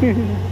Yeah.